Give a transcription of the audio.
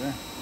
there.